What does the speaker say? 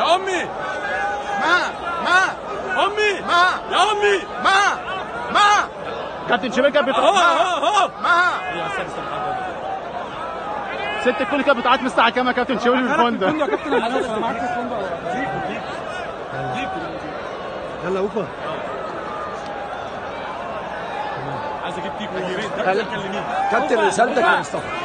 يا أمي. ما ما. أمي. ما. يا أمي. ما. ما. كابتن شوبير كانت اهو بتقول ما. يا ست الكل كانت بتعيط مستحكمه يا كابتن؟ شوبير في الفندق. يا كابتن. أنا معاك في الفندق يلا أوفا. عايز أجيب تيكو كابتن رسالتك يا مصطفى.